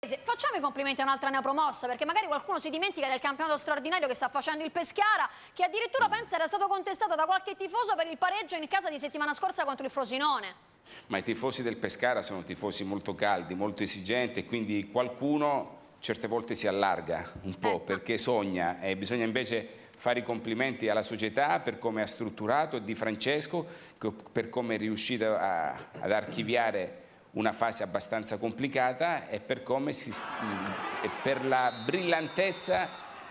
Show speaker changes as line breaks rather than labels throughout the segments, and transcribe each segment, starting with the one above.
Facciamo i complimenti a un'altra neopromossa perché magari qualcuno si dimentica del campionato straordinario che sta facendo il Pescara che addirittura pensa era stato contestato da qualche tifoso per il pareggio in casa di settimana scorsa contro il Frosinone.
Ma i tifosi del Pescara sono tifosi molto caldi, molto esigenti quindi qualcuno certe volte si allarga un po' eh, perché sogna e bisogna invece fare i complimenti alla società per come ha strutturato Di Francesco, per come è riuscito a, ad archiviare una fase abbastanza complicata e per, si, e per la brillantezza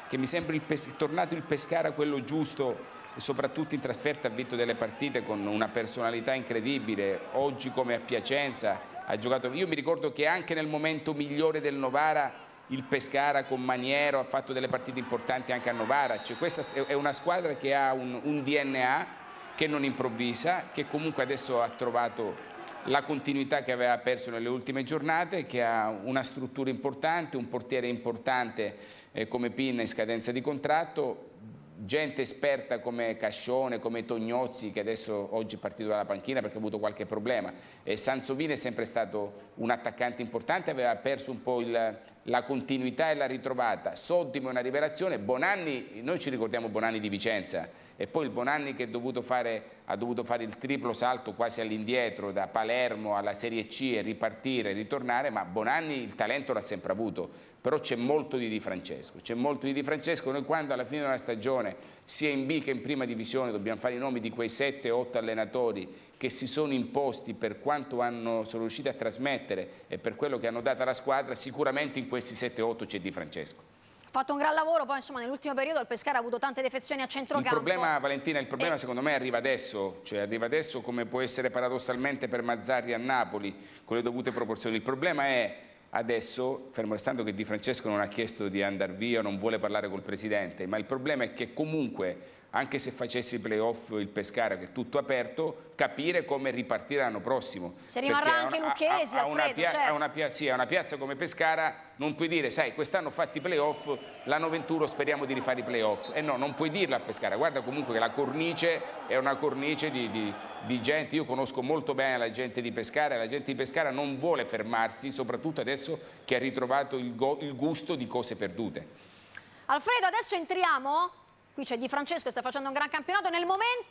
che mi sembra il tornato il Pescara quello giusto soprattutto in trasferta ha vinto delle partite con una personalità incredibile, oggi come a Piacenza ha giocato, io mi ricordo che anche nel momento migliore del Novara il Pescara con Maniero ha fatto delle partite importanti anche a Novara, cioè, questa è una squadra che ha un, un DNA che non improvvisa, che comunque adesso ha trovato la continuità che aveva perso nelle ultime giornate, che ha una struttura importante, un portiere importante eh, come Pin in scadenza di contratto, gente esperta come Cascione, come Tognozzi che adesso oggi è partito dalla panchina perché ha avuto qualche problema. E Sansovini è sempre stato un attaccante importante, aveva perso un po' il, la continuità e la ritrovata, Soddimo è una rivelazione, Bonanni, noi ci ricordiamo Bonanni di Vicenza e poi il Bonanni che fare, ha dovuto fare il triplo salto quasi all'indietro da Palermo alla Serie C e ripartire, ritornare, ma Bonanni il talento l'ha sempre avuto, però c'è molto di Di Francesco, c'è molto di Di Francesco, noi quando alla fine della stagione sia in B che in prima divisione dobbiamo fare i nomi di quei 7-8 allenatori che si sono imposti per quanto hanno, sono riusciti a trasmettere e per quello che hanno dato alla squadra, sicuramente in questi 7-8 c'è Di Francesco
fatto un gran lavoro, poi insomma nell'ultimo periodo il Pescara ha avuto tante defezioni a centrocampo.
Il problema, Valentina, il problema e... secondo me arriva adesso, cioè arriva adesso come può essere paradossalmente per Mazzarri a Napoli, con le dovute proporzioni. Il problema è adesso, fermo restando che Di Francesco non ha chiesto di andare via, non vuole parlare col Presidente, ma il problema è che comunque anche se facessi i playoff il Pescara che è tutto aperto, capire come ripartire l'anno prossimo.
Se rimarrà anche Lucchesi,
a, a, una Alfredo, certo. una pia sì, a una piazza come Pescara non puoi dire, sai, quest'anno fatti i playoff, l'anno 21 speriamo di rifare i playoff. E no, non puoi dirlo a Pescara. Guarda comunque che la cornice è una cornice di, di, di gente, io conosco molto bene la gente di Pescara e la gente di Pescara non vuole fermarsi, soprattutto adesso che ha ritrovato il, il gusto di cose perdute.
Alfredo, adesso entriamo Qui c'è Di Francesco che sta facendo un gran campionato. Nel momento